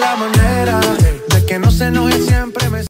la manera de que no se enoje siempre me